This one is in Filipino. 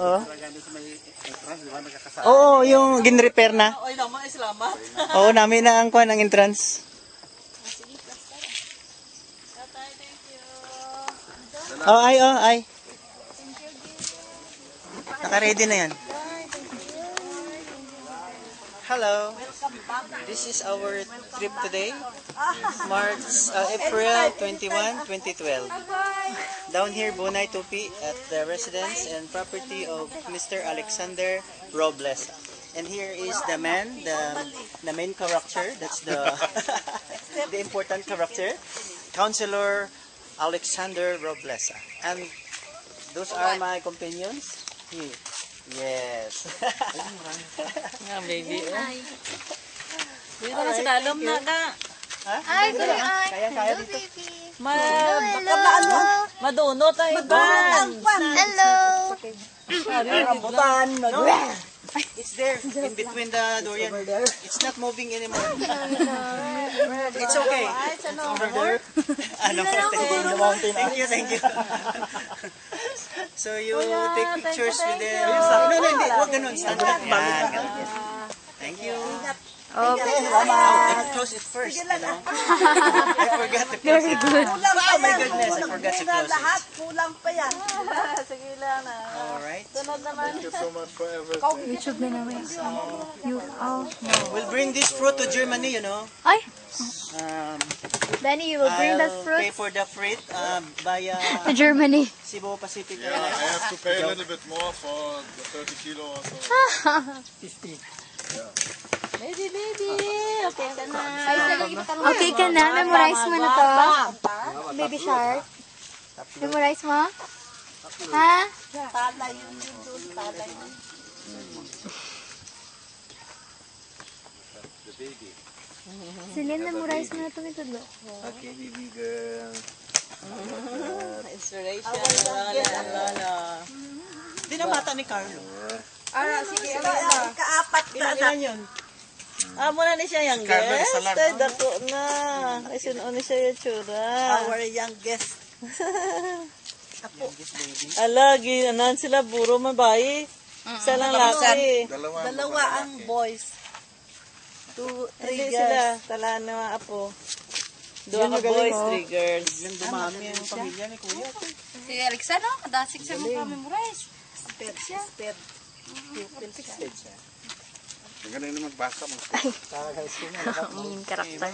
Oh. Oo, yung gin-repair na. Oy naman, salamat. Oo, namin na ang kuhan ang entrance. Oh, ay, oh, ay. Naka-ready na yan. Hello. This is our trip today. March, uh, April 21, 2012. Down here, Bunay Tupi at the residence and property of Mr. Alexander Robles. And here is the man, the, the main character. That's the the important character. Councilor Alexander Robles. And those are my companions. He- Yes. Nga, baby. Dito na sa dalom na ka. Ay, good eye. Kaya, kaya Hello, dito. Ma, Hello. madunot ay ban. Hello. Rambutan. No. It's there in between the durian. It's not moving anymore. It's okay. It's over there. Ano Thank you, thank you. So you take pictures with them. No, no, hindi. Huwag ganun. Stand up. Yan. Thank you. Okay. Oh, close it first, you know. I forgot to close it. Oh my goodness, I forgot to close it. kulang pa yan. Sige lang na. Alright. Sunod naman. YouTube na naman. You, oh. We'll bring this fruit to Germany, you know. Ay, Um, Benny, you will bring that I'll pay fruit for the freight um, via to Germany. Cebu Pacific I Airlines. have to pay a little bit more for the 30 kilo or so. Baby, baby. Okay ka na. Okay ka na? Memorize mo na to? Baby shark? Memorize mo? Ha? Tala yun yun. Tala yun. Celine, memorize mo na to mitudlo. Okay, baby girl. Inspiration. Lola, lola. Hindi na mata ni Carlo. Ah, sige. Kaapat Ilan, ilan yun? Ah, muna ni siya yung Carmen guest. Ay, dako na. Ay, sinuon ni siya yung tsura. Our youngest. Youngest baby. Alagi, anan sila, buro mabayi. Isa lang laki. Dalawa. Dalawa ang boys. Two, three sila. Tala na mga apo. Dua ka boys, three girls. Biglang dumami ang pamilya ni Kuya. Si Alexa, no? Kadasik siya mo memorize. Sped, sped. Ang galing na magbasa mo. Main karakter.